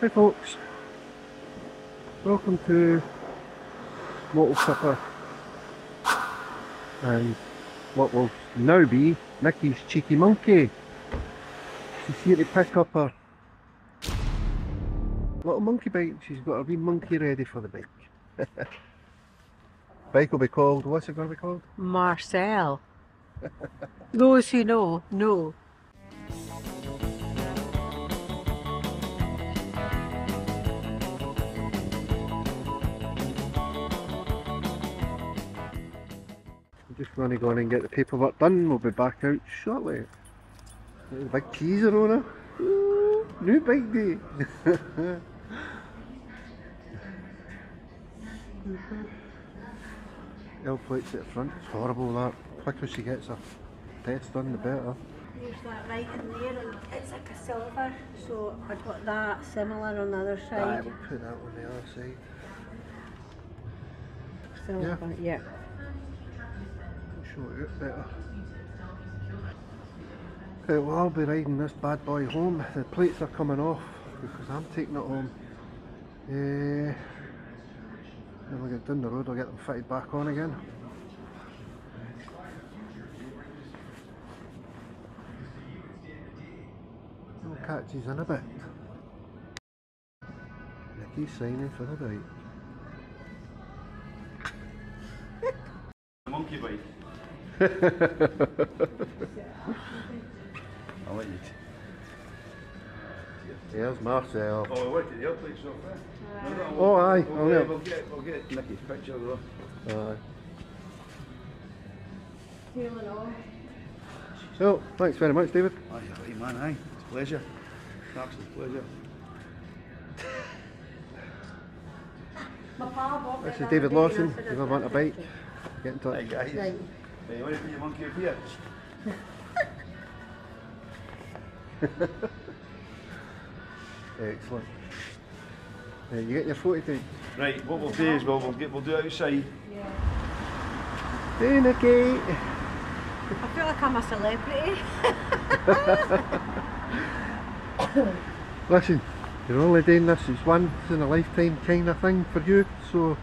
Hi folks, welcome to Moto Tripper and what will now be Nikki's cheeky monkey. She's here to pick up her little monkey bike. She's got a wee monkey ready for the bike. bike will be called, what's it going to be called? Marcel. Those who know, know. I'm just going to go in and get the paperwork done. We'll be back out shortly. The big teaser on her. Ooh, New bike day. L plates at the front. It's horrible that. quicker she gets her test done, the better. There's that right in there, and it's like a silver, so I got that similar on the other side. we'll put that on the other side. Silver, yeah. I'll better. Okay, well I'll be riding this bad boy home. The plates are coming off because I'm taking it home. Uh, we get down the road, I'll get them fitted back on again. I'll catch these in a bit. Nikki's signing for the bike. Monkey bite. I'll let you. T- There's Marcel. oh, what did the other place off there? No, no, Oh, aye, We'll, oh, get, yeah. we'll get, we'll get Nikki's picture though. Aye. Tail all. So, thanks very much David. Aye, aye, man, aye. It's a pleasure. Absolute pleasure. My pa bought This is David Lawson. and I said If I'd want a get bike, picture. get in touch. Hey guys. Right. Hey, you want to put your monkey up here? Excellent. Uh, you get your photo taken. Right, what we'll do is we'll, we'll get we'll do it outside. Hey Nikki! I feel like I'm a celebrity. Listen, you're only doing this as once in a lifetime kind of thing for you, so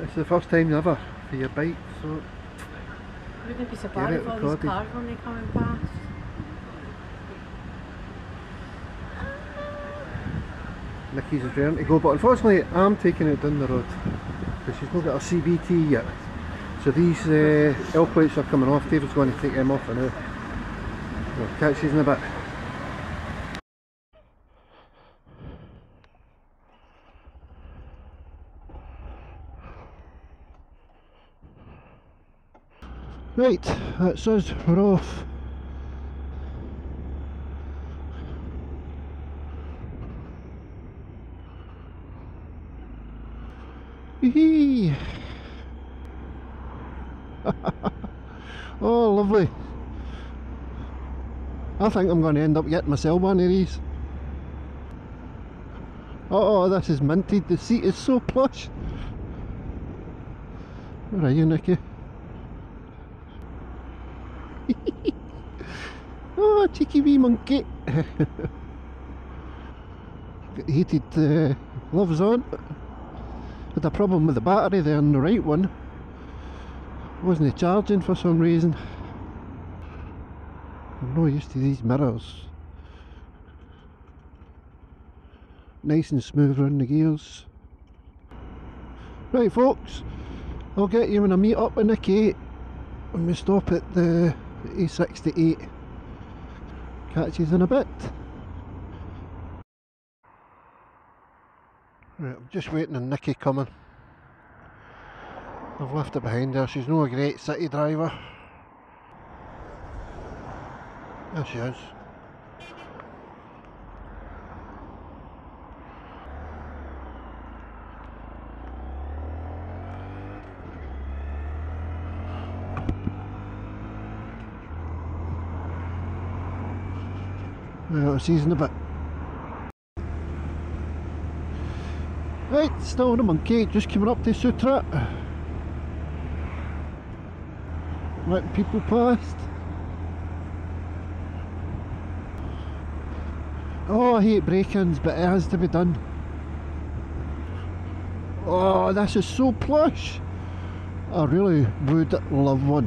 it's the first time ever for your bike, so Wouldn't be so bad it if all these cars only coming past. Nikki's ready to go, but unfortunately I'm taking it down the road because she's not got her CBT yet. So these uh, L plates are coming off, David's going to take them off for now. We'll catch these in a bit. Right, that's us, we're off. Hee Oh, lovely. I think I'm going to end up getting myself one of these. Oh, this is minted. The seat is so plush. Where are you, Nikki? oh, cheeky wee monkey. Got heated uh, gloves on. Had a problem with the battery there on the right one. Wasn't charging for some reason. I'm not used to these mirrors. Nice and smooth around the gears. Right folks, I'll get you when I meet up with Nikki when we stop at the A68. Catch you in a bit. Right, I'm just waiting on Nikki coming. I've left her behind her, she's not a great city driver. There she is. I'll see in a bit. Right, still on the monkey, just coming up to Soutra. Letting people past. Oh, I hate break-ins, but it has to be done. Oh, this is so plush. I really would love one.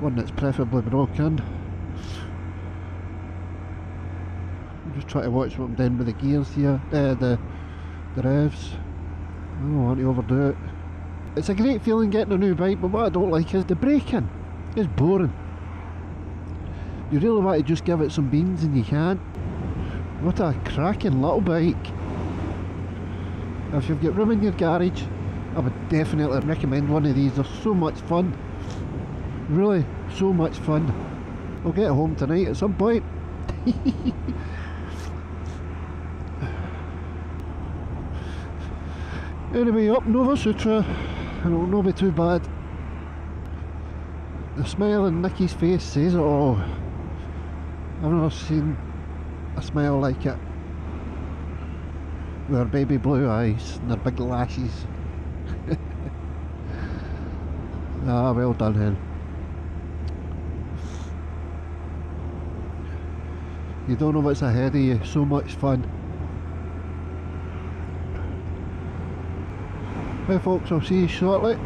One that's preferably broken. I'm just trying to watch what I'm doing with the gears here, uh, the, the revs. I don't want to overdo it. It's a great feeling getting a new bike, but what I don't like is the braking. It's boring. You really want to just give it some beans and you can't. What a cracking little bike. If you've got room in your garage, I would definitely recommend one of these. They're so much fun. Really, so much fun. I'll get home tonight at some point. anyway, up Nova Soutra, and it'll not be too bad. The smile on Nikki's face says it all. I've never seen a smile like it. With her baby blue eyes and her big lashes. ah, well done, hen. You don't know what's ahead of you. So much fun. Well, folks, I'll see you shortly.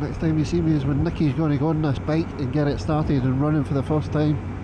Next time you see me is when Nikki's going to go on this bike and get it started and running for the first time.